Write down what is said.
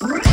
you